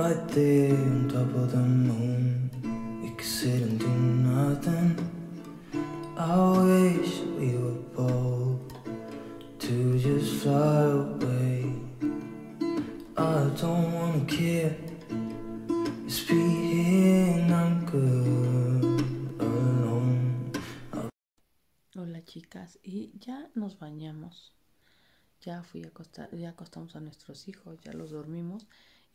right there on top of the moon. We do nothing. I wish we were just. I don't wanna care. Hola chicas, y ya nos bañamos. Ya fui a acostar, ya acostamos a nuestros hijos, ya los dormimos.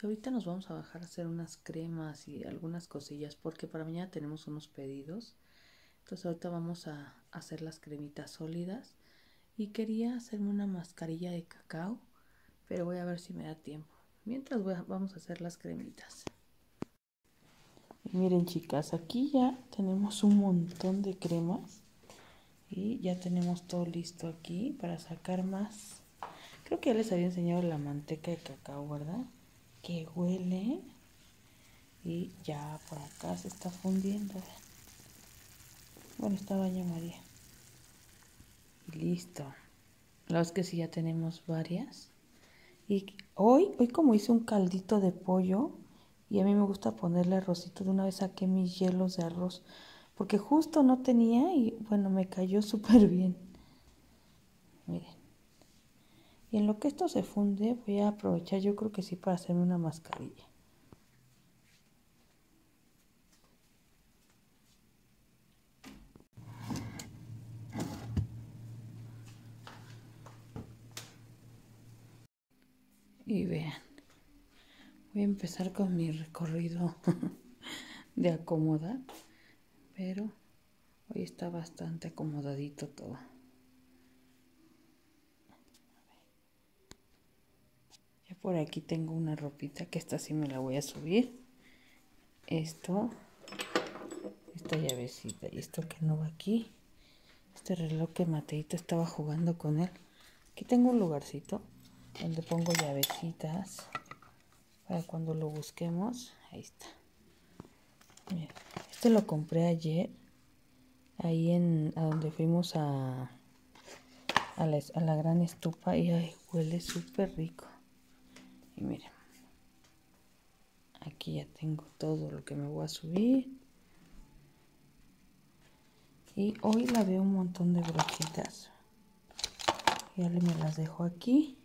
Y ahorita nos vamos a bajar a hacer unas cremas y algunas cosillas porque para mañana tenemos unos pedidos. Entonces ahorita vamos a hacer las cremitas sólidas. Y quería hacerme una mascarilla de cacao, pero voy a ver si me da tiempo. Mientras vamos a hacer las cremitas. Miren chicas, aquí ya tenemos un montón de cremas. Y ya tenemos todo listo aquí para sacar más. Creo que ya les había enseñado la manteca de cacao, ¿verdad? Que huele. Y ya por acá se está fundiendo. Bueno, está baña María. Y listo. La verdad es que sí ya tenemos varias. Y hoy, hoy como hice un caldito de pollo y a mí me gusta ponerle arrocito, de una vez saqué mis hielos de arroz porque justo no tenía y bueno, me cayó súper bien. Miren. Y en lo que esto se funde, voy a aprovechar yo creo que sí para hacerme una mascarilla. Y vean, voy a empezar con mi recorrido de acomodar, pero hoy está bastante acomodadito todo. Por aquí tengo una ropita que esta sí me la voy a subir. Esto, esta llavecita y esto que no va aquí. Este reloj que Mateito estaba jugando con él. Aquí tengo un lugarcito donde pongo llavecitas para cuando lo busquemos. Ahí está. Este lo compré ayer ahí en a donde fuimos a a la, a la gran estupa y ay, huele súper rico. Y miren, aquí ya tengo todo lo que me voy a subir. Y hoy la veo un montón de brochitas. Ya le me las dejo aquí.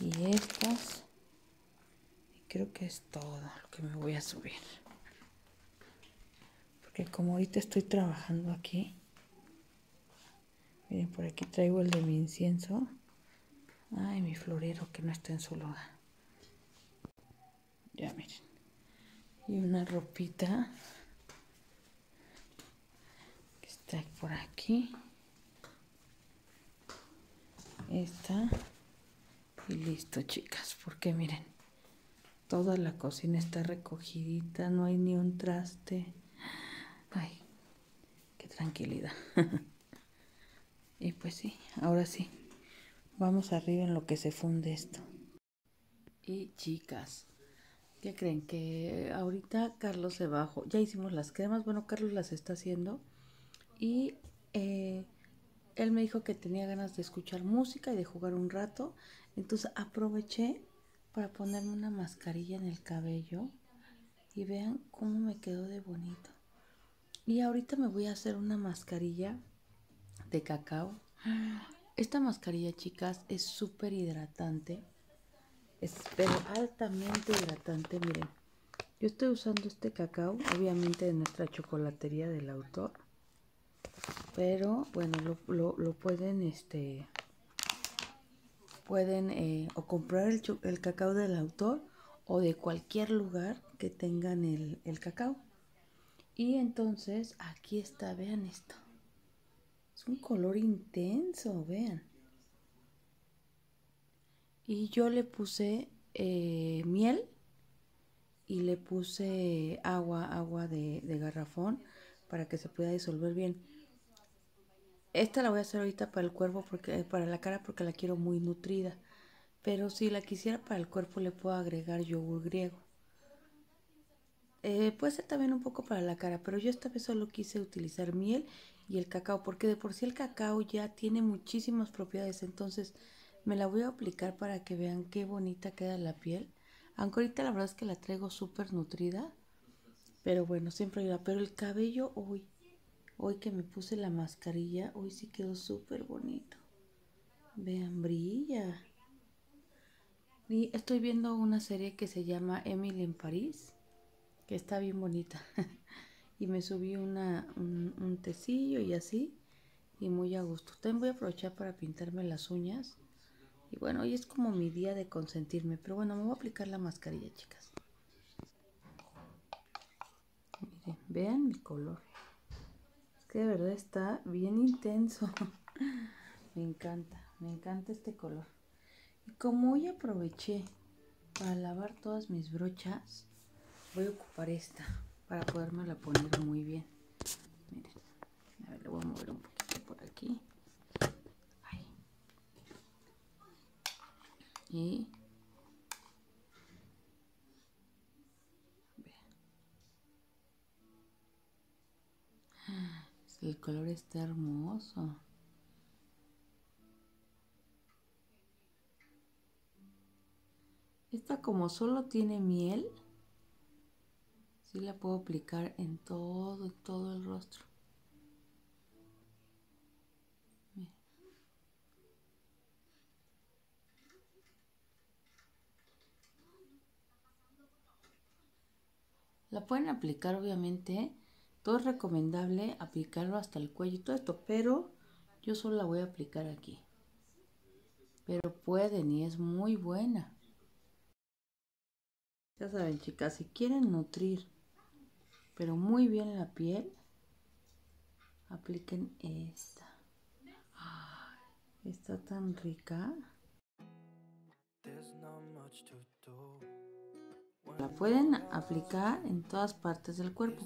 Y estas. Y creo que es todo lo que me voy a subir. Porque como ahorita estoy trabajando aquí. Miren, por aquí traigo el de mi incienso. Ay, mi florero que no está en su lugar. Ya miren. Y una ropita que está por aquí. Esta. Y listo, chicas, porque miren, toda la cocina está recogidita, no hay ni un traste. Ay, qué tranquilidad. y pues sí, ahora sí, vamos arriba en lo que se funde esto. Y chicas, ¿qué creen? Que ahorita Carlos se bajó, ya hicimos las cremas, bueno, Carlos las está haciendo y eh, él me dijo que tenía ganas de escuchar música y de jugar un rato. Entonces aproveché para ponerme una mascarilla en el cabello. Y vean cómo me quedó de bonito. Y ahorita me voy a hacer una mascarilla de cacao. Esta mascarilla, chicas, es súper hidratante. Es pero altamente hidratante. Miren, yo estoy usando este cacao, obviamente de nuestra chocolatería del autor. Pero bueno, lo, pueden, este, pueden eh, o comprar el cacao del autor o de cualquier lugar que tengan el, el cacao. Y entonces aquí está, vean esto. Es un color intenso, vean. Y yo le puse eh, miel y le puse agua, agua de, de garrafón para que se pueda disolver bien. Esta la voy a hacer ahorita para el cuerpo porque para la cara porque la quiero muy nutrida. Pero si la quisiera para el cuerpo le puedo agregar yogur griego. Eh, puede ser también un poco para la cara, pero yo esta vez solo quise utilizar miel y el cacao, porque de por sí el cacao ya tiene muchísimas propiedades, entonces Me la voy a aplicar para que vean qué bonita queda la piel. Aunque ahorita la verdad es que la traigo súper nutrida. Pero bueno, siempre ayuda. Pero el cabello hoy, hoy que me puse la mascarilla, hoy sí quedó súper bonito. Vean, brilla. Y estoy viendo una serie que se llama Emily en París, que está bien bonita. y me subí una, un, un tecillo y así, y muy a gusto. También voy a aprovechar para pintarme las uñas. Y bueno, hoy es como mi día de consentirme, pero bueno, me voy a aplicar la mascarilla, chicas. Miren, vean mi color. Es que de verdad está bien intenso. me encanta, me encanta este color. Y como hoy aproveché para lavar todas mis brochas, voy a ocupar esta para podérmela poner muy bien. Miren, a ver, le voy a mover un poquito por aquí. Ahí. Y. El color está hermoso. Esta como solo tiene miel, sí la puedo aplicar en todo, todo el rostro. La pueden aplicar obviamente, todo es recomendable aplicarlo hasta el cuello y todo esto, pero yo solo la voy a aplicar aquí. Pero pueden y es muy buena. Ya saben, chicas, si quieren nutrir, pero muy bien la piel, apliquen esta. Está tan rica. La pueden aplicar en todas partes del cuerpo.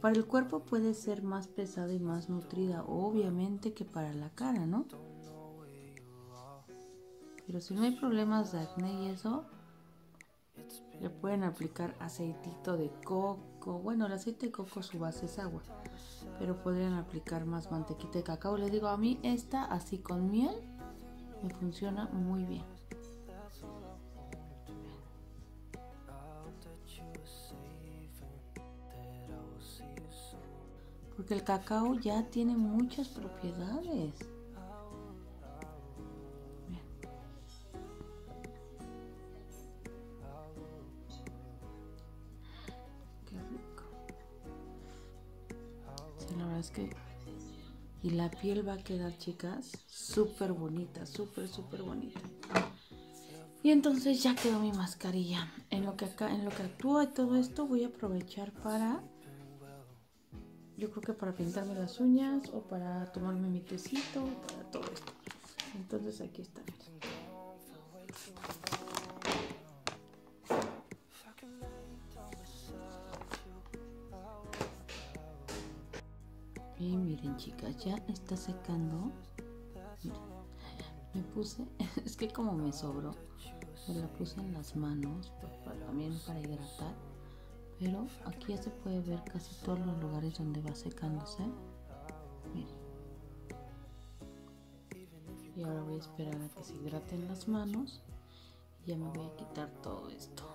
Para el cuerpo puede ser más pesada y más nutrida, obviamente que para la cara, ¿no? Pero si no hay problemas de acné y eso, le pueden aplicar aceitito de coco. Bueno, el aceite de coco su base es agua. Pero podrían aplicar más mantequita de cacao. Les digo, a mí esta así con miel me funciona muy bien. Porque el cacao ya tiene muchas propiedades. Que... Y la piel va a quedar, chicas, súper bonita, súper, súper bonita. Y entonces ya quedó mi mascarilla. En lo que acá, en lo que actúa y todo esto, voy a aprovechar para... Yo creo que para pintarme las uñas o para tomarme mi tecito, para todo esto. Entonces aquí está. Ya está secando. me puse, es que como me sobró, me la puse en las manos, también para hidratar. Pero aquí ya se puede ver casi todos los lugares donde va secándose. Miren. Y ahora voy a esperar a que se hidraten las manos. Y ya me voy a quitar todo esto.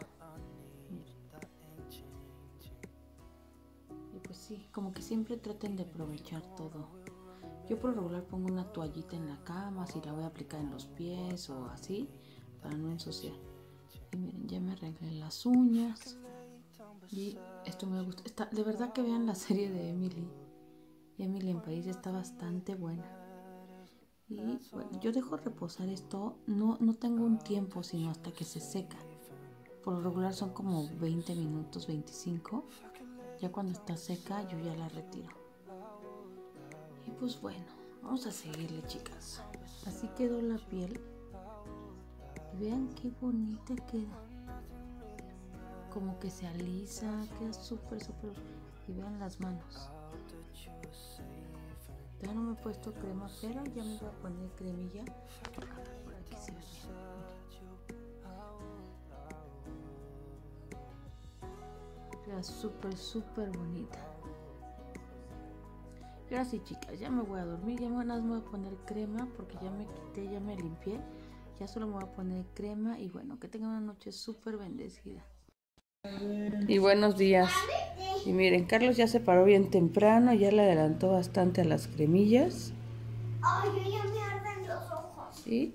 pues sí, como que siempre traten de aprovechar todo. Yo por lo regular pongo una toallita en la cama, si la voy a aplicar en los pies o así, para no ensuciar. Y miren, ya me arreglé las uñas. Y esto me gusta. Está, de verdad que vean la serie de Emily. Emily en París está bastante buena. Y bueno, yo dejo reposar esto. No, no tengo un tiempo, sino hasta que se seca. Por lo regular son como 20 minutos, 25. Ya cuando está seca yo ya la retiro. Pues bueno, vamos a seguirle chicas. Así quedó la piel. Vean qué bonita queda. Como que se alisa, queda súper, súper. Y vean las manos. Ya no me he puesto crema, pero ya me voy a poner cremilla. Por aquí se ve Queda súper, súper bonita. Y ahora sí, chicas, ya me voy a dormir. Ya me voy a poner crema porque ya me quité, ya me limpié. Ya solo me voy a poner crema y bueno, que tengan una noche súper bendecida. Y buenos días. Y miren, Carlos ya se paró bien temprano, ya le adelantó bastante a las cremillas. Ay, ya me arden los ojos. Y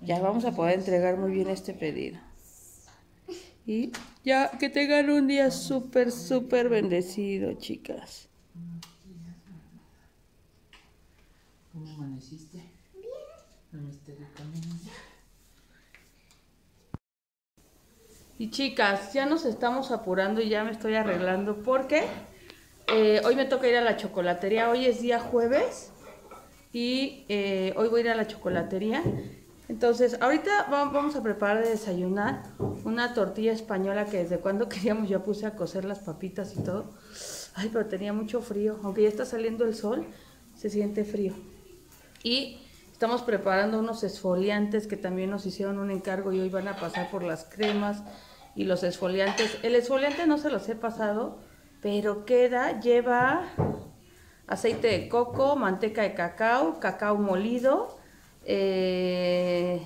ya vamos a poder entregar muy bien este pedido. Y ya que tengan un día súper, súper bendecido, chicas. ¿Cómo amaneciste? Bien. Y chicas, ya nos estamos apurando y ya me estoy arreglando porque eh, hoy me toca ir a la chocolatería. Hoy es día jueves y eh, hoy voy a ir a la chocolatería. Entonces, ahorita va- vamos a preparar de desayunar una tortilla española que desde cuando queríamos ya puse a cocer las papitas y todo. Ay, pero tenía mucho frío. Aunque ya está saliendo el sol, se siente frío. Y estamos preparando unos esfoliantes que también nos hicieron un encargo y hoy van a pasar por las cremas y los esfoliantes. El esfoliante no se los he pasado, pero queda, lleva aceite de coco, manteca de cacao, cacao molido, eh,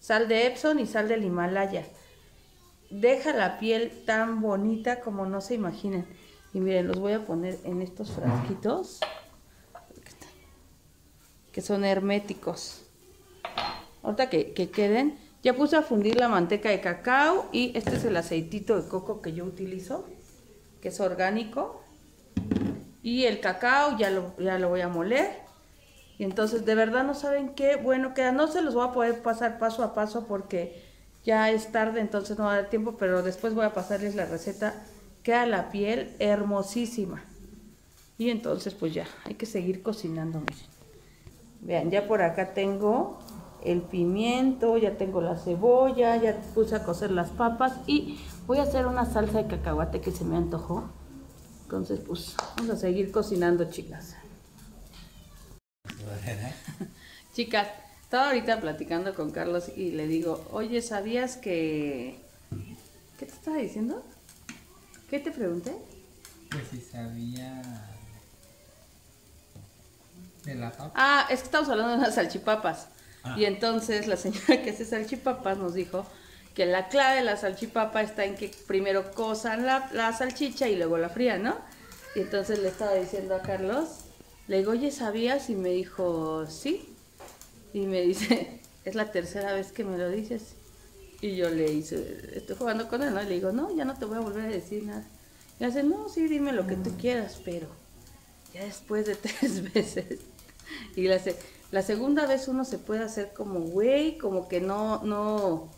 sal de Epsom y sal del Himalaya. Deja la piel tan bonita como no se imaginen. Y miren, los voy a poner en estos frasquitos que son herméticos. Ahorita que, que queden, ya puse a fundir la manteca de cacao y este es el aceitito de coco que yo utilizo, que es orgánico. Y el cacao ya lo, ya lo voy a moler. Y entonces de verdad no saben qué bueno queda. No se los voy a poder pasar paso a paso porque ya es tarde, entonces no va a dar tiempo, pero después voy a pasarles la receta. Queda la piel hermosísima. Y entonces pues ya, hay que seguir cocinando. Vean, ya por acá tengo el pimiento, ya tengo la cebolla, ya puse a cocer las papas y voy a hacer una salsa de cacahuate que se me antojó. Entonces, pues vamos a seguir cocinando, chicas. Chicas, estaba ahorita platicando con Carlos y le digo, oye, ¿sabías que... ¿Qué te estaba diciendo? ¿Qué te pregunté? Pues si sabía de la papa. Ah, es que estamos hablando de unas salchipapas. Ah. Y entonces la señora que hace salchipapas nos dijo que la clave de la salchipapa está en que primero cosan la, la salchicha y luego la frían, ¿no? Y entonces le estaba diciendo a Carlos, le digo, oye, ¿sabías? Y me dijo, sí. Y me dice, es la tercera vez que me lo dices. Y yo le hice, estoy jugando con él, ¿no? Y le digo, no, ya no te voy a volver a decir nada. Y hace, no, sí, dime lo que tú quieras, pero ya después de tres veces. Y la, la segunda vez uno se puede hacer como, güey, como que no, no,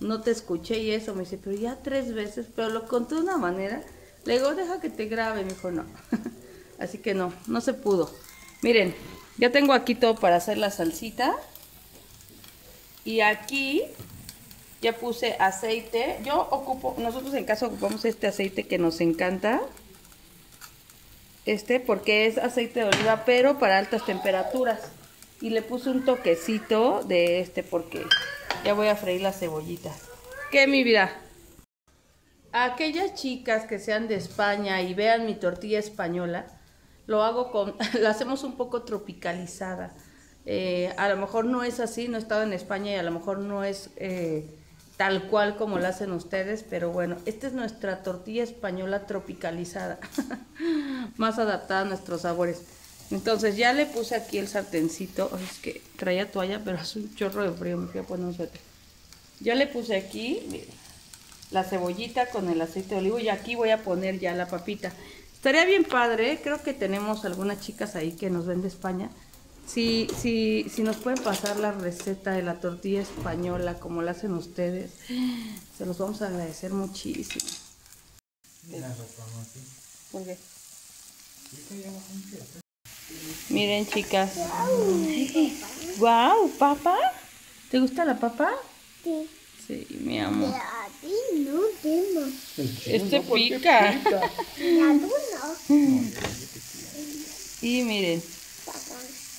no te escuché y eso. Me dice, pero ya tres veces, pero lo conté de una manera. Le digo, deja que te grabe. Me dijo, no. Así que no, no se pudo. Miren, ya tengo aquí todo para hacer la salsita. Y aquí ya puse aceite. Yo ocupo, nosotros en casa ocupamos este aceite que nos encanta. Este porque es aceite de oliva, pero para altas temperaturas. Y le puse un toquecito de este porque ya voy a freír las cebollitas. ¿Qué, mi vida? Aquellas chicas que sean de España y vean mi tortilla española, lo hago con, la hacemos un poco tropicalizada. Eh, a lo mejor no es así, no he estado en España y a lo mejor no es eh, tal cual como la hacen ustedes, pero bueno, esta es nuestra tortilla española tropicalizada, más adaptada a nuestros sabores. Entonces ya le puse aquí el sartencito, es que traía toalla, pero hace un chorro de frío, me fui a poner un suéter. Ya le puse aquí, la cebollita con el aceite de olivo y aquí voy a poner ya la papita. Estaría bien padre, creo que tenemos algunas chicas ahí que nos ven de España. Si, si, si nos pueden pasar la receta de la tortilla española como la hacen ustedes, se los vamos a agradecer muchísimo. Miren, chicas. Wow, papa. ¿Te gusta la papa? Sí. Sí, mi amor. A ti no tengo. Este pica. A tú no. Y miren,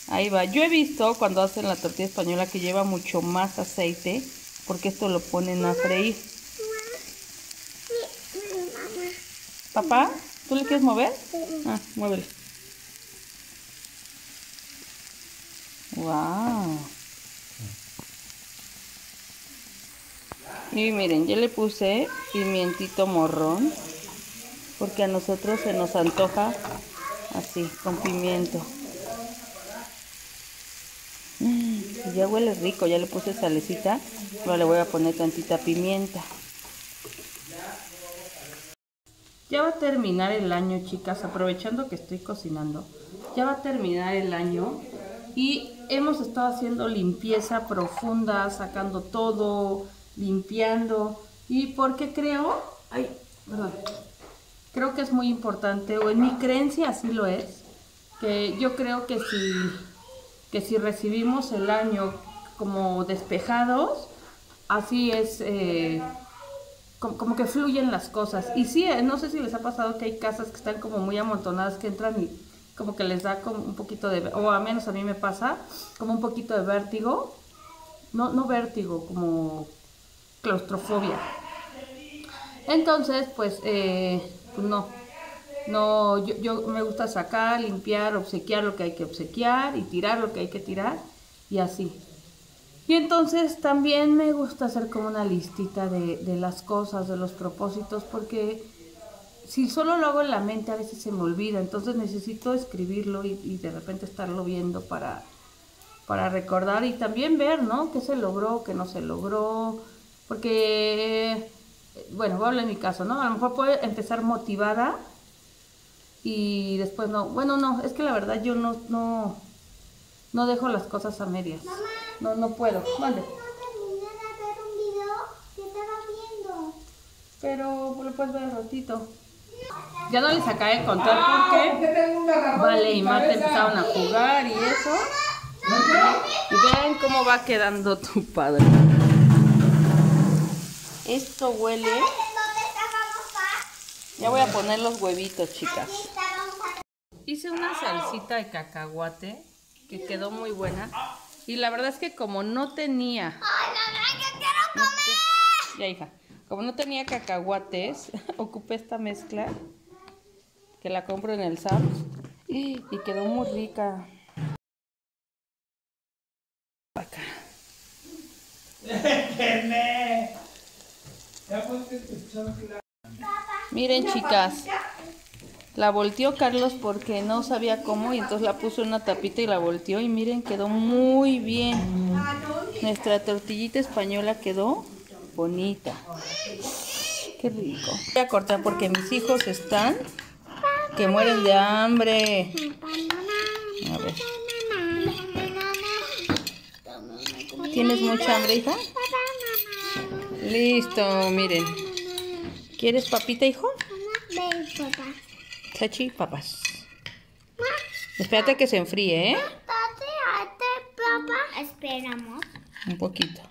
ahí va. Yo he visto cuando hacen la tortilla española que lleva mucho más aceite, porque esto lo ponen a freír. Papá, ¿tú le quieres mover? Ah, muévele. Wow. Y miren, yo le puse pimientito morrón. Porque a nosotros se nos antoja así, con pimiento. Mm, ya huele rico, ya le puse salecita. Ahora le voy a poner tantita pimienta. Ya va a terminar el año, chicas, aprovechando que estoy cocinando. Ya va a terminar el año y hemos estado haciendo limpieza profunda, sacando todo, limpiando. Y porque creo, ay, perdón, creo que es muy importante, o en mi creencia así lo es, que yo creo que si, que si recibimos el año como despejados, así es, eh, como, que fluyen las cosas. Y sí, eh, no sé si les ha pasado que hay casas que están como muy amontonadas, que entran y como que les da como un poquito de, o a menos a mí me pasa, como un poquito de vértigo. No, no vértigo, como claustrofobia. Entonces, pues, eh, pues no. No, yo, yo me gusta sacar, limpiar, obsequiar lo que hay que obsequiar y tirar lo que hay que tirar y así. Y entonces también me gusta hacer como una listita de, de las cosas, de los propósitos, porque si solo lo hago en la mente a veces se me olvida, entonces necesito escribirlo y, y de repente estarlo viendo para, para recordar y también ver, ¿no? ¿Qué se logró, qué no se logró? Porque, bueno, voy a hablar en mi caso, ¿no? A lo mejor puedo empezar motivada y después no. Bueno, no, es que la verdad yo no, no, no dejo las cosas a medias. No, no puedo. Vale. No terminé de ver un video que estaba viendo. Pero lo puedes ver un ratito. Ya no les acabé de contar porque Vale y Marta empezaron a jugar y eso. Y vean cómo va quedando tu padre. Esto huele. ¿En dónde estaba papá? Ya voy a poner los huevitos, chicas. Hice una salsita de cacahuate que quedó muy buena. Y la verdad es que como no tenía... ¡Ay, mamá, yo quiero te- Ya, hija. Como no tenía cacahuates, ocupé esta mezcla que la compro en el Sams y quedó muy rica. Acá. Miren, chicas. La volteó Carlos porque no sabía cómo y entonces la puso en una tapita y la volteó y miren, quedó muy bien. Nuestra tortillita española quedó bonita. Qué rico. Voy a cortar porque mis hijos están que mueren de hambre. A ver. ¿Tienes mucha hambre, hija? Listo, miren. ¿Quieres papita, hijo? Ven, papá. Chachi, papas. Espérate que se enfríe, ¿eh? Papá. Esperamos. Un poquito.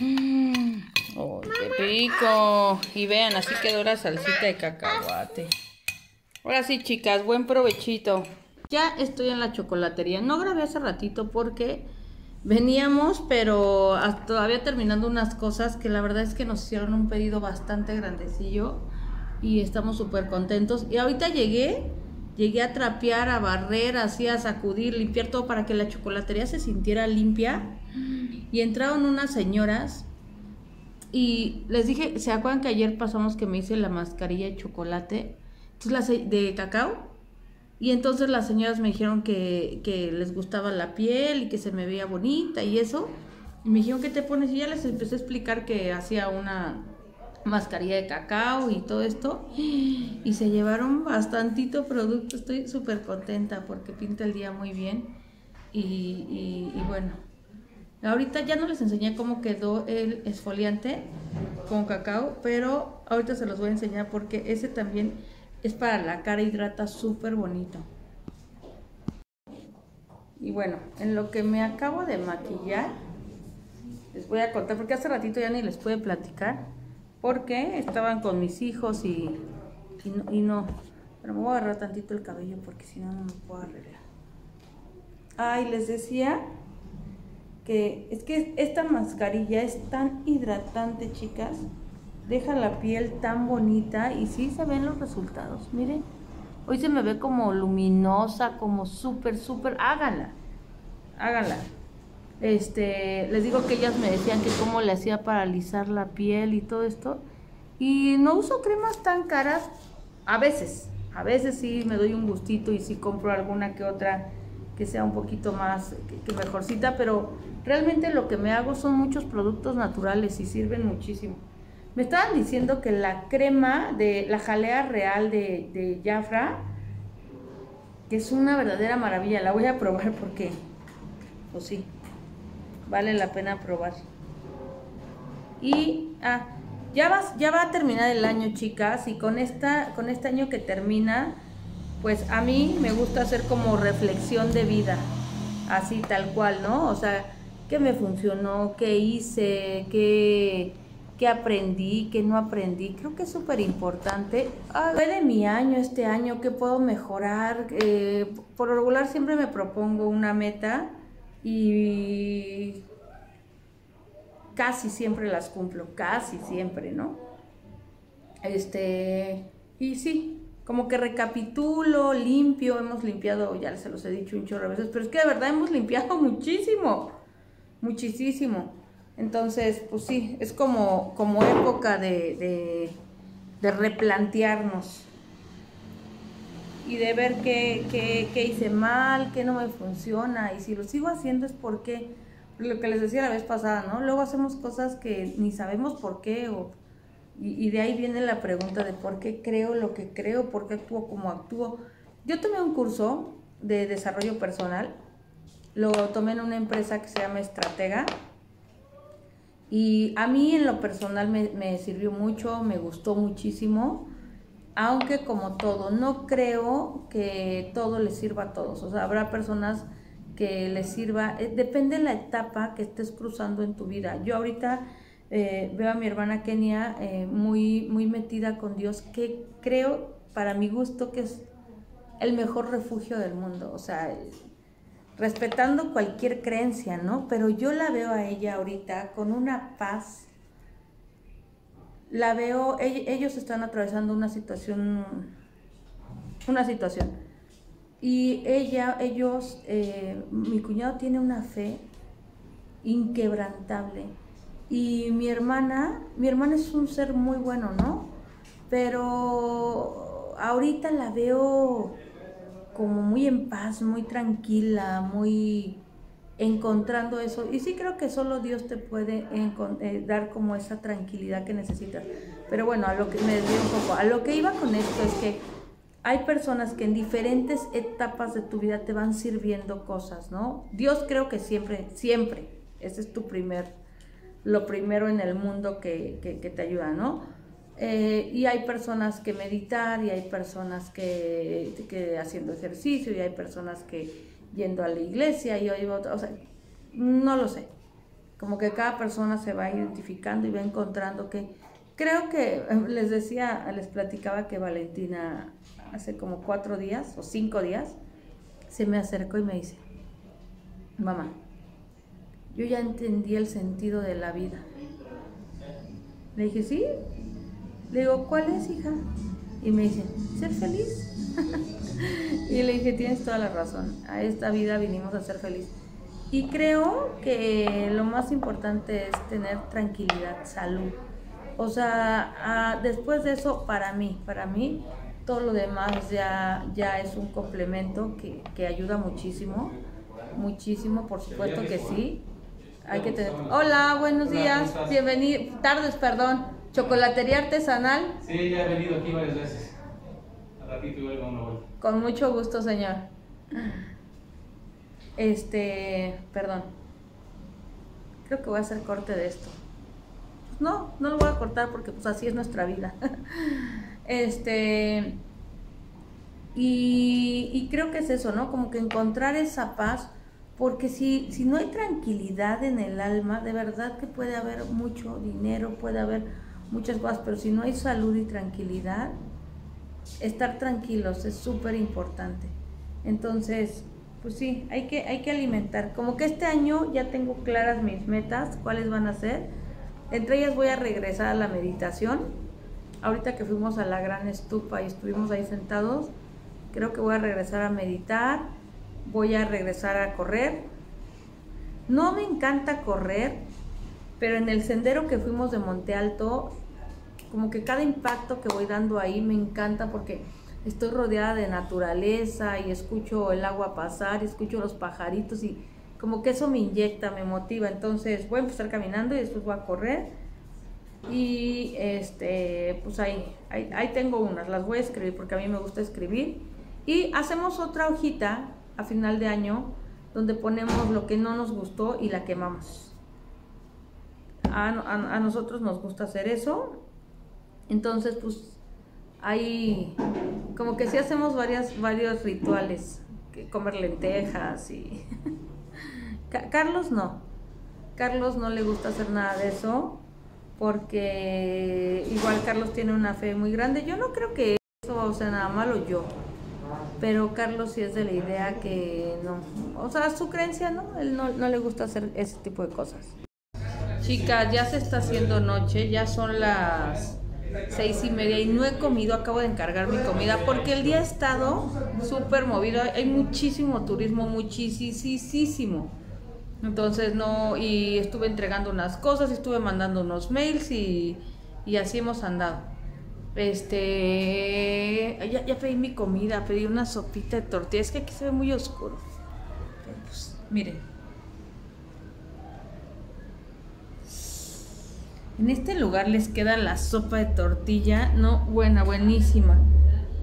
Mm, ¡Oh, qué rico! Y vean, así quedó la salsita de cacahuate. Ahora sí, chicas, buen provechito. Ya estoy en la chocolatería. No grabé hace ratito porque veníamos, pero todavía terminando unas cosas que la verdad es que nos hicieron un pedido bastante grandecillo y estamos súper contentos. Y ahorita llegué, llegué a trapear, a barrer, así a sacudir, limpiar todo para que la chocolatería se sintiera limpia. Y entraron unas señoras y les dije, ¿se acuerdan que ayer pasamos que me hice la mascarilla de chocolate? Entonces, la de cacao. Y entonces las señoras me dijeron que, que les gustaba la piel y que se me veía bonita y eso. Y me dijeron, ¿qué te pones? Y ya les empecé a explicar que hacía una mascarilla de cacao y todo esto. Y se llevaron bastantito producto. Estoy súper contenta porque pinta el día muy bien. Y, y- y bueno, ahorita ya no les enseñé cómo quedó el esfoliante con cacao, pero ahorita se los voy a enseñar porque ese también es para la cara, hidrata súper bonito. Y bueno, en lo que me acabo de maquillar, les voy a contar, porque hace ratito ya ni les pude platicar, porque estaban con mis hijos y, y, no. Pero me voy a agarrar tantito el cabello porque si no, no me puedo arreglar. Ay, les decía que es que esta mascarilla es tan hidratante, chicas. Deja la piel tan bonita y sí se ven los resultados. Miren, hoy se me ve como luminosa, como súper, súper. Háganla, háganla. Este, les digo que ellas me decían que cómo le hacía para alisar la piel y todo esto. Y no uso cremas tan caras, a veces. A veces sí me doy un gustito y sí compro alguna que otra que sea un poquito más, que, que mejorcita, pero realmente lo que me hago son muchos productos naturales y sirven muchísimo. Me estaban diciendo que la crema de la jalea real de, de Jafra, que es una verdadera maravilla, la voy a probar porque, pues sí, vale la pena probar. Y, ah, ya, vas, ya va a terminar el año, chicas, y con, esta, con este año que termina, pues a mí me gusta hacer como reflexión de vida, así tal cual, ¿no? O sea, qué me funcionó, qué hice, qué, qué aprendí, qué no aprendí. Creo que es súper importante. Ah, ¿Qué de mi año, este año? ¿Qué puedo mejorar? Eh, por regular siempre me propongo una meta y casi siempre las cumplo, casi siempre, ¿no? Este, y sí, como que recapitulo, limpio, hemos limpiado, ya se los he dicho un chorro de veces, pero es que de verdad hemos limpiado muchísimo, muchísimo. Entonces, pues sí, es como, como época de, replantearnos y de ver qué, hice mal, qué no me funciona, y si lo sigo haciendo es porque, lo que les decía la vez pasada, ¿no? Luego hacemos cosas que ni sabemos por qué, y, y de ahí viene la pregunta de por qué creo lo que creo, por qué actúo como actúo. Yo tomé un curso de desarrollo personal, lo tomé en una empresa que se llama Estratega, y a mí en lo personal me, me sirvió mucho, me gustó muchísimo, aunque como todo, no creo que todo les sirva a todos. O sea, habrá personas que les sirva, eh, depende de la etapa que estés cruzando en tu vida. Yo ahorita eh, veo a mi hermana Kenia eh, muy, muy metida con Dios, que creo, para mi gusto, que es el mejor refugio del mundo. O sea, respetando cualquier creencia, ¿no? Pero yo la veo a ella ahorita con una paz. La veo, ell- ellos están atravesando una situación, una situación. Y ella, ellos, eh, mi cuñado tiene una fe inquebrantable. Y mi hermana, mi hermana es un ser muy bueno, ¿no? Pero ahorita la veo como muy en paz, muy tranquila, muy encontrando eso. Y sí creo que solo Dios te puede eh, dar como esa tranquilidad que necesitas. Pero bueno, a lo que me desvío un poco, a lo que iba con esto es que hay personas que en diferentes etapas de tu vida te van sirviendo cosas, ¿no? Dios creo que siempre, siempre, ese es tu primer, lo primero en el mundo que, que- que te ayuda, ¿no? Eh, y hay personas que meditar, y hay personas que, haciendo ejercicio, y hay personas que yendo a la iglesia, y otra, o sea, no lo sé. Como que cada persona se va identificando y va encontrando que, creo que, les decía, les platicaba que Valentina hace como cuatro días o cinco días se me acercó y me dice, mamá, yo ya entendí el sentido de la vida. Le dije, sí. Le digo, ¿cuál es, hija? Y me dice, ser feliz. y le dije, tienes toda la razón. A esta vida vinimos a ser feliz. Y creo que lo más importante es tener tranquilidad, salud. O sea, ah, después de eso, para mí, para mí, todo lo demás ya, ya es un complemento que, que ayuda muchísimo. Muchísimo, por supuesto que sí. Hay que tener. Hola, buenos días. ¿cómo estás? Bienvenido. Tardes, perdón. Chocolatería artesanal. Sí, ya he venido aquí varias veces. Al ratito igual da una vuelta. Con mucho gusto, señor. Este, perdón. Creo que voy a hacer corte de esto. Pues no, no lo voy a cortar porque pues así es nuestra vida. Este, y, y creo que es eso, ¿no? Como que encontrar esa paz, porque si, si no hay tranquilidad en el alma, de verdad que puede haber mucho dinero, puede haber muchas cosas, pero si no hay salud y tranquilidad, estar tranquilos es súper importante. Entonces, pues sí, hay que, hay que alimentar. Como que este año ya tengo claras mis metas, cuáles van a ser. Entre ellas voy a regresar a la meditación. Ahorita que fuimos a la gran estupa y estuvimos ahí sentados, creo que voy a regresar a meditar, voy a regresar a correr. No me encanta correr, pero en el sendero que fuimos de Monte Alto, como que cada impacto que voy dando ahí me encanta porque estoy rodeada de naturaleza y escucho el agua pasar, y escucho los pajaritos y como que eso me inyecta, me motiva. Entonces voy a empezar caminando y después voy a correr. Y este, pues ahí, ahí, tengo unas, las voy a escribir porque a mí me gusta escribir. Y hacemos otra hojita a final de año donde ponemos lo que no nos gustó y la quemamos. A nosotros nos gusta hacer eso. Entonces, pues hay como que sí hacemos varios rituales, que comer lentejas y... Ca- Carlos no. Carlos no le gusta hacer nada de eso porque igual Carlos tiene una fe muy grande. Yo no creo que eso sea nada malo yo. Pero Carlos sí es de la idea que no. O sea, su creencia, ¿no? Él no, no le gusta hacer ese tipo de cosas. Chicas, ya se está haciendo noche, ya son las seis y media y no he comido, acabo de encargar mi comida porque el día ha estado súper movido, hay muchísimo turismo, muchísimo. Entonces no, y estuve entregando unas cosas, estuve mandando unos mails y, y así hemos andado. Este, ya, ya pedí mi comida, pedí una sopita de tortilla, es que aquí se ve muy oscuro. Pues, miren. En este lugar les queda la sopa de tortilla, no, buena, buenísima.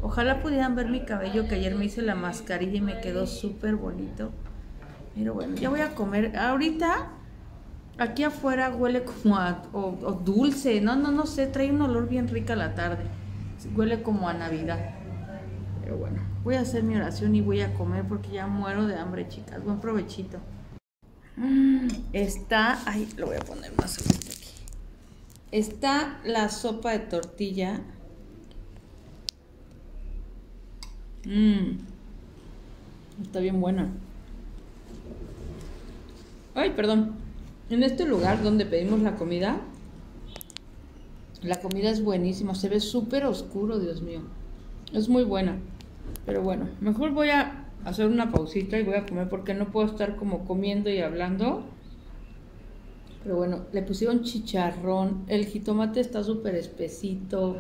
Ojalá pudieran ver mi cabello que ayer me hice la mascarilla y me quedó súper bonito. Pero bueno, ya voy a comer. Ahorita, aquí afuera huele como a o, dulce, no, no, no sé, trae un olor bien rico a la tarde. Huele como a Navidad. Pero bueno, voy a hacer mi oración y voy a comer porque ya muero de hambre, chicas. Buen provechito. Mm, está, ay, lo voy a poner más ahorita. Está la sopa de tortilla. Mmm. Está bien buena. Ay, perdón. En este lugar donde pedimos la comida, la comida es buenísima. Se ve súper oscuro, Dios mío. Es muy buena. Pero bueno, mejor voy a hacer una pausita y voy a comer porque no puedo estar como comiendo y hablando. Pero bueno, le pusieron chicharrón. El jitomate está súper espesito.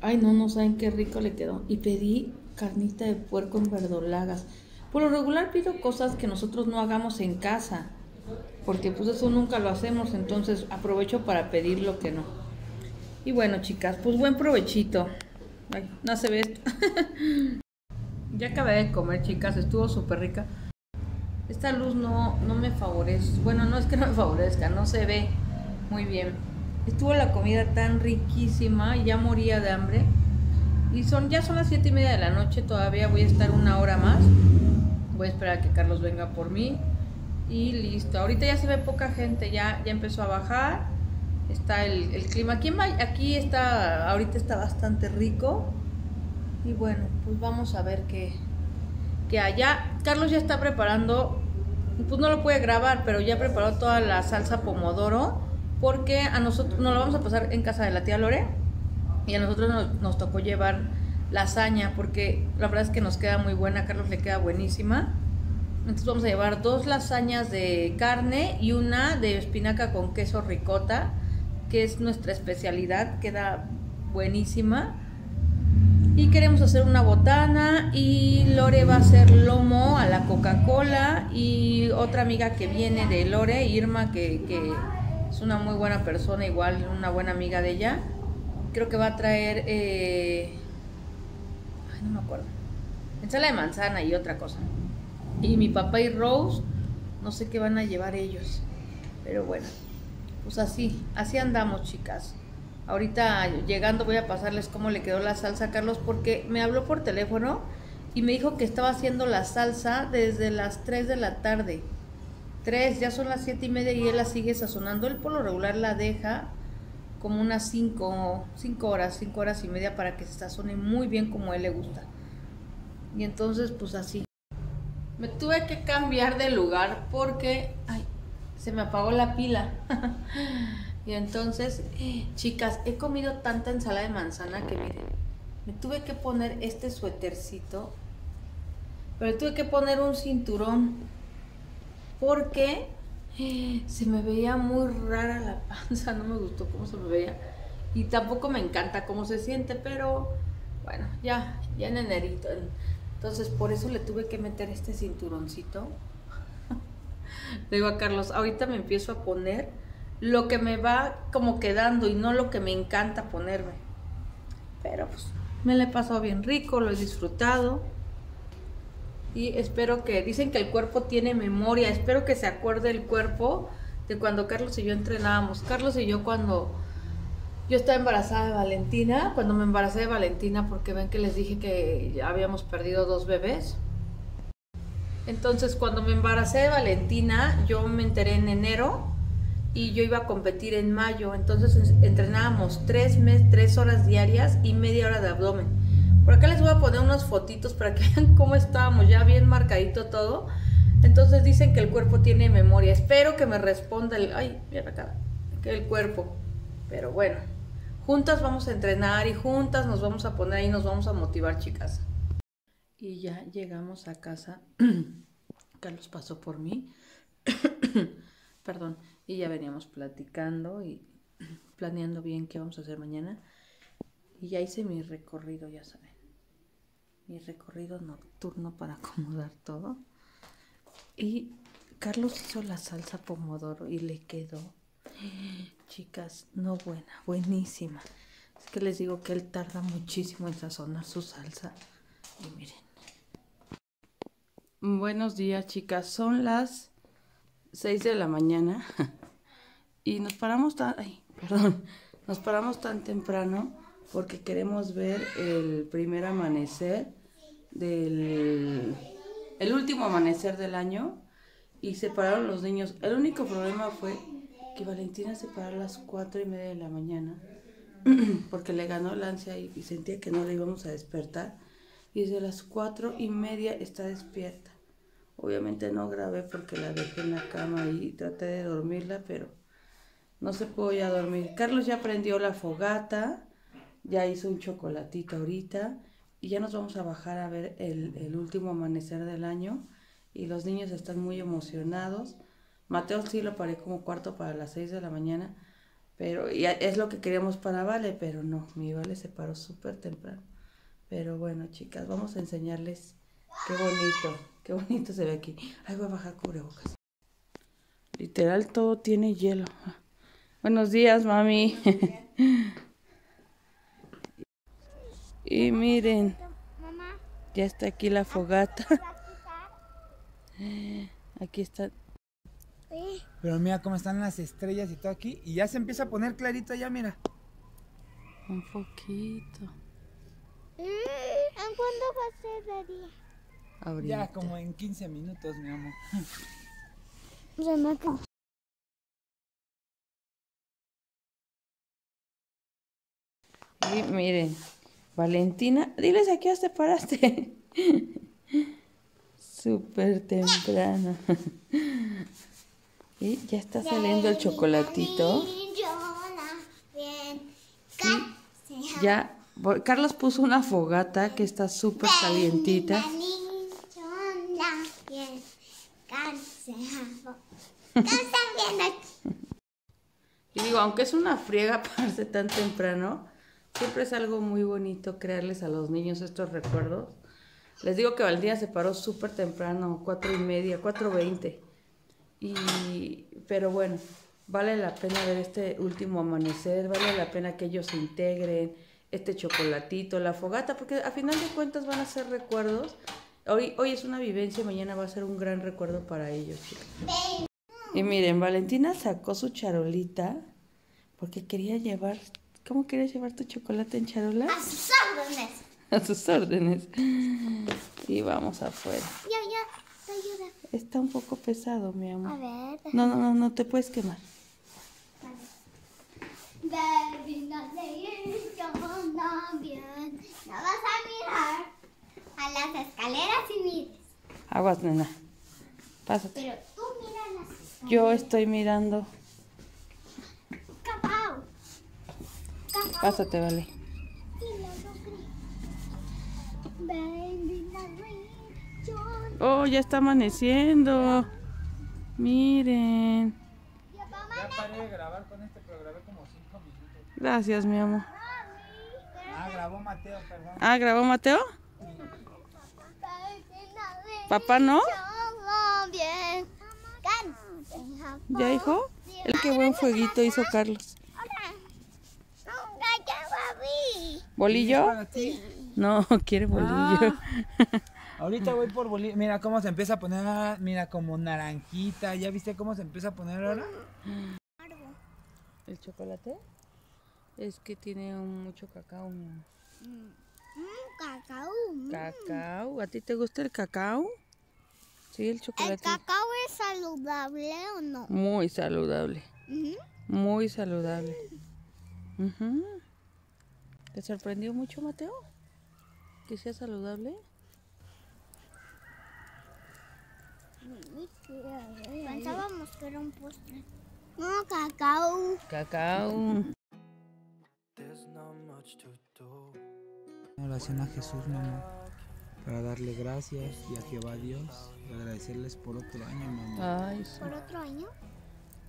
Ay, no, no saben qué rico le quedó. Y pedí carnita de puerco en verdolagas. Por lo regular pido cosas que nosotros no hagamos en casa. Porque pues eso nunca lo hacemos. Entonces aprovecho para pedir lo que no. Y bueno, chicas, pues buen provechito. Ay, no se ve esto. ya acabé de comer, chicas. Estuvo súper rica. Esta luz no, no me favorece. Bueno, no es que no me favorezca, no se ve muy bien. Estuvo la comida tan riquísima ya moría de hambre. Y son, ya son las siete y media de la noche, todavía voy a estar una hora más. Voy a esperar a que Carlos venga por mí. Y listo. Ahorita ya se ve poca gente, ya, ya empezó a bajar. Está el, el clima. Aquí, aquí está, ahorita está bastante rico. Y bueno, pues vamos a ver qué, que allá Carlos ya está preparando, pues no lo puede grabar, pero ya preparó toda la salsa pomodoro porque a nosotros nos la vamos a pasar en casa de la tía Lore y a nosotros nos, nos tocó llevar lasaña porque la verdad es que nos queda muy buena, a Carlos le queda buenísima. Entonces vamos a llevar dos lasañas de carne y una de espinaca con queso ricota, que es nuestra especialidad, queda buenísima. Y queremos hacer una botana y Lore va a hacer lomo a la Coca-Cola y otra amiga que viene de Lore, Irma, que, que es una muy buena persona, igual una buena amiga de ella, creo que va a traer, eh, ay, no me acuerdo, ensalada de manzana y otra cosa. Y mi papá y Rose, no sé qué van a llevar ellos, pero bueno, pues así, así andamos chicas. Ahorita llegando voy a pasarles cómo le quedó la salsa a Carlos porque me habló por teléfono y me dijo que estaba haciendo la salsa desde las 3 de la tarde. 3, ya son las 7 y media y él la sigue sazonando. Él por lo regular la deja como unas 5 cinco horas, 5 horas y media para que se sazone muy bien como a él le gusta. Y entonces pues así. Me tuve que cambiar de lugar porque ay, se me apagó la pila. Y entonces, chicas, he comido tanta ensalada de manzana que miren, me tuve que poner este suétercito, pero tuve que poner un cinturón porque se me veía muy rara la panza, no me gustó cómo se me veía y tampoco me encanta cómo se siente, pero bueno, ya, ya en enerito. Entonces por eso le tuve que meter este cinturoncito. le digo a Carlos, ahorita me empiezo a poner lo que me va como quedando y no lo que me encanta ponerme. Pero pues me le he pasado bien rico, lo he disfrutado. Y espero que, dicen que el cuerpo tiene memoria, espero que se acuerde el cuerpo de cuando Carlos y yo entrenábamos. Carlos y yo cuando yo estaba embarazada de Valentina, cuando me embaracé de Valentina, porque ven que les dije que ya habíamos perdido dos bebés. Entonces cuando me embaracé de Valentina, yo me enteré en enero y yo iba a competir en mayo. Entonces entrenábamos tres, mes, tres horas diarias y media hora de abdomen. Por acá les voy a poner unas fotitos para que vean cómo estábamos, ya bien marcadito todo. Entonces dicen que el cuerpo tiene memoria. Espero que me responda el... Ay, mira acá. Que el cuerpo. Pero bueno, juntas vamos a entrenar y juntas nos vamos a poner y nos vamos a motivar, chicas. Y ya llegamos a casa. Carlos pasó por mí. Perdón. Y ya veníamos platicando y planeando bien qué vamos a hacer mañana. Y ya hice mi recorrido, ya saben. Mi recorrido nocturno para acomodar todo. Y Carlos hizo la salsa pomodoro y le quedó. Chicas, no buena, buenísima. Es que les digo que él tarda muchísimo en sazonar su salsa. Y miren. Buenos días, chicas. Son las 6 de la mañana. y nos paramos tan, ay, perdón, nos paramos tan temprano porque queremos ver el primer amanecer del el último amanecer del año y se pararon los niños. El único problema fue que Valentina se paró a las cuatro y media de la mañana porque le ganó la ansia y, y sentía que no le íbamos a despertar y desde las cuatro y media está despierta. Obviamente no grabé porque la dejé en la cama y traté de dormirla, pero no se pudo ya dormir. Carlos ya prendió la fogata, ya hizo un chocolatito ahorita y ya nos vamos a bajar a ver el, último amanecer del año y los niños están muy emocionados. Mateo sí lo paré como cuarto para las seis de la mañana, pero es lo que queríamos para Vale, pero no, mi Vale se paró súper temprano. Pero bueno, chicas, vamos a enseñarles qué bonito, qué bonito se ve aquí. Ay, voy a bajar cubrebocas. Literal todo tiene hielo. Buenos días, mami. y miren, ya está aquí la fogata. Aquí está. Pero mira cómo están las estrellas y todo aquí. Y ya se empieza a poner clarito ya, mira. Un poquito. ¿En cuándo va a ser de día? Ahorita. Ya como en 15 minutos, mi amor. Y miren, Valentina, diles a qué hora te paraste. Súper temprano. y ya está saliendo el chocolatito. Y ya, Carlos puso una fogata que está súper calientita. Y digo, aunque es una friega pararse tan temprano, siempre es algo muy bonito crearles a los niños estos recuerdos. Les digo que Valdía se paró súper temprano, cuatro y media, cuatro veinte. Y, pero bueno, vale la pena ver este último amanecer, vale la pena que ellos se integren, este chocolatito, la fogata, porque a final de cuentas van a ser recuerdos. Hoy, hoy es una vivencia, mañana va a ser un gran recuerdo para ellos. Y miren, Valentina sacó su charolita porque quería llevar. ¿Cómo querías llevar tu chocolate en charola? A sus órdenes. A sus órdenes. Y vamos afuera. Yo, yo, te ayudo. Está un poco pesado, mi A amor. ver. No, no, no, no te puedes quemar. Baby, no sé ir, yo no bien. No vas a mirar a las escaleras y mires. Aguas, nena. Pásate. Pero tú mira las escaleras. Yo estoy mirando. Pásate, vale. Oh, ya está amaneciendo. Miren. Ya paré de grabar con este, pero grabé como 5 minutos. Gracias, mi amor. Ah, grabó Mateo, perdón. Ah, ¿grabó Mateo? ¿Papá no? Bien. ¿Ya, hijo? El qué buen fueguito hizo Carlos. ¿Bolillo? Para ti. No, quiere bolillo. Ahorita voy por bolillo. Mira cómo se empieza a poner, mira, como naranjita. ¿Ya viste cómo se empieza a poner ahora? ¿El chocolate? Es que tiene un- mucho cacao. mi amor. Cacao. ¿Cacao? ¿A ti te gusta el cacao? Sí, el ¿El chocolate. cacao es saludable o no? Muy saludable. Ujú. Muy saludable. ¿Te sorprendió mucho, Mateo? ¿Que sea saludable? Pensábamos que era un postre. No, cacao. Cacao. Do. Oración a Jesús, mamá. Para darle gracias y a Jehová Dios. Y agradecerles por otro año, mamá. Ay, sí. ¿Por otro año?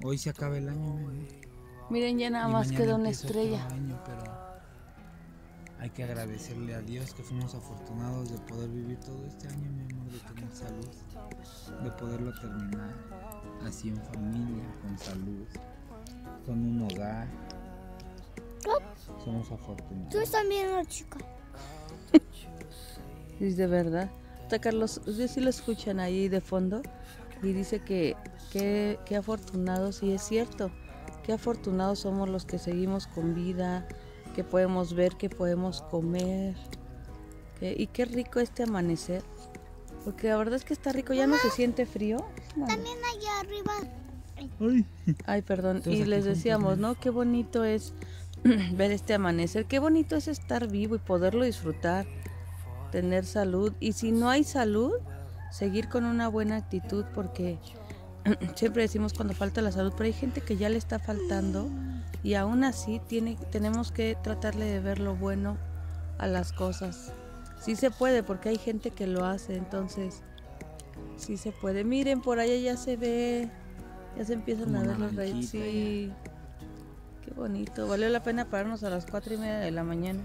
Hoy se acaba el año, mamá. Miren, ya nada Y más quedó una estrella. año, pero hay que agradecerle a Dios que fuimos afortunados de poder vivir todo este año, mi amor, de tener salud, de poderlo terminar así en familia, con salud, con un hogar. Somos Tú afortunados. también, chica. Sí, de verdad. Hasta Carlos, ustedes sí lo escuchan ahí de fondo y dice que que qué afortunados, y es cierto, qué afortunados somos los que seguimos con vida, que podemos ver, que podemos comer. que- y qué rico este amanecer. Porque la verdad es que está rico, ya no se siente frío. También allá arriba. Ay, Ay, perdón. Y les decíamos. ¿no? Qué bonito es ver este amanecer. Qué bonito es estar vivo y poderlo disfrutar. Tener salud. Y si no hay salud, seguir con una buena actitud porque siempre decimos cuando falta la salud, pero hay gente que ya le está faltando y aún así tiene, tenemos que tratarle de ver lo bueno a las cosas. Sí se puede porque hay gente que lo hace, entonces sí se puede. Miren, por allá ya se ve, ya se empiezan Como a ver los naranjita Sí, qué bonito. Valió la pena pararnos a las cuatro y media de la mañana.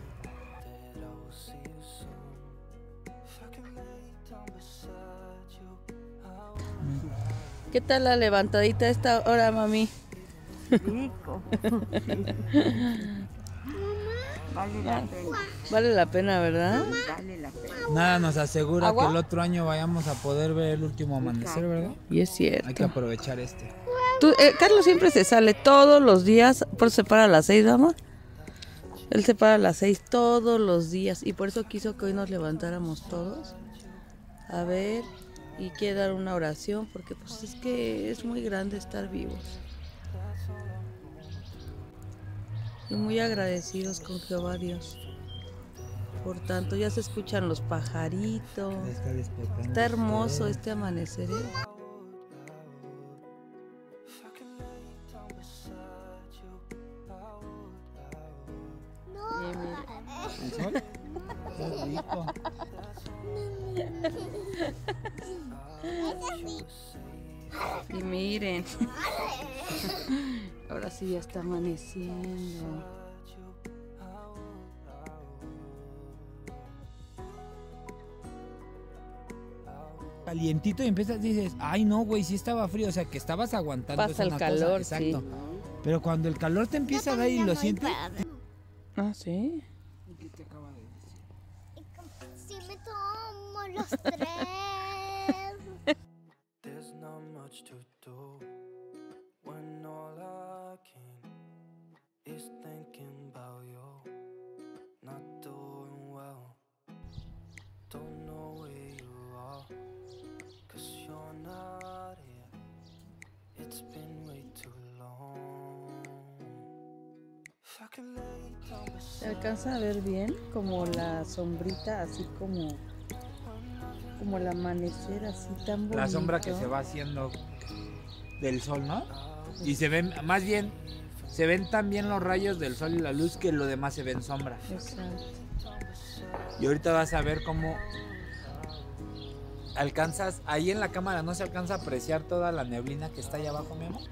¿Qué tal la levantadita a esta hora, mami? Vale la pena, ¿verdad? Nada nos asegura ¿Agua? que el otro año vayamos a poder ver el último amanecer, ¿verdad? Y es cierto. Hay que aprovechar este. Tú, eh, Carlos siempre se sale todos los días, por eso se para a las seis, amor. Él se para a las seis todos los días y por eso quiso que hoy nos levantáramos todos a ver y quiere dar una oración porque pues es que es muy grande estar vivos. Y muy agradecidos con Jehová Dios. Por tanto, ya se escuchan los pajaritos. Está hermoso este amanecer. ¿eh? ¿El sol? Qué rico. Y miren. Ahora sí ya está amaneciendo. Calientito y empiezas, dices, ay no, güey, sí estaba frío, o sea, que estabas aguantando. Pasa el calor, cosa, sí. exacto. Pero cuando el calor te empieza a dar y lo sientes. Ah, sí. ¿Qué te acaba de decir? Si me tomo los tres. Much to do when all I can is thinking about you. Not doing well. Don't know where you are, cause you're not here. It's been way too long. If I can lay down Se alcanza a ver bien como la sombrita, así como como el amanecer, así tan bonito. La sombra que se va haciendo del sol, ¿no? Y se ven, más bien, se ven también los rayos del sol y la luz que lo demás se ve en sombra. Exacto. Y ahorita vas a ver cómo ¿Alcanzas, ahí en la cámara no se alcanza a apreciar toda la neblina que está allá abajo, mi amor?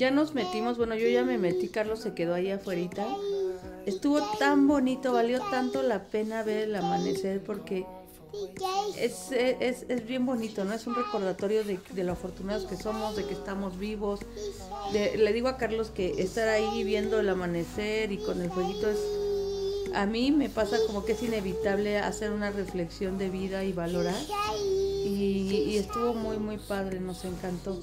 Ya nos metimos, bueno, yo ya me metí, Carlos se quedó ahí afuera. Estuvo tan bonito, valió tanto la pena ver el amanecer porque es, es, es bien bonito, ¿no? Es un recordatorio de, de lo afortunados que somos, de que estamos vivos. Le digo a Carlos que estar ahí viendo el amanecer y con el fueguito es... A mí me pasa como que es inevitable hacer una reflexión de vida y valorar. Y, y estuvo muy, muy padre, nos encantó.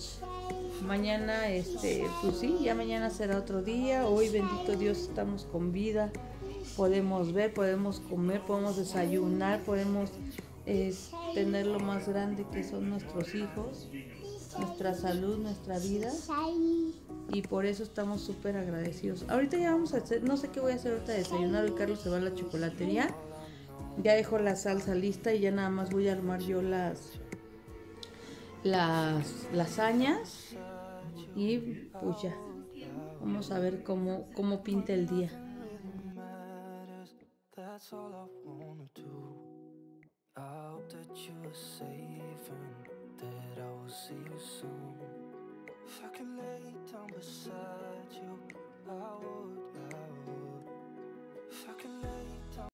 Mañana, este, pues sí, ya mañana será otro día. Hoy, bendito Dios, estamos con vida. Podemos ver, podemos comer, podemos desayunar, podemos tener lo más grande que son nuestros hijos, nuestra salud, nuestra vida. Y por eso estamos súper agradecidos. Ahorita ya vamos a hacer, no sé qué voy a hacer ahorita de desayunar. Hoy Carlos se va a la chocolatería. Ya dejo la salsa lista y ya nada más voy a armar yo las las lasañas y pues ya, vamos a ver cómo, cómo pinta el día.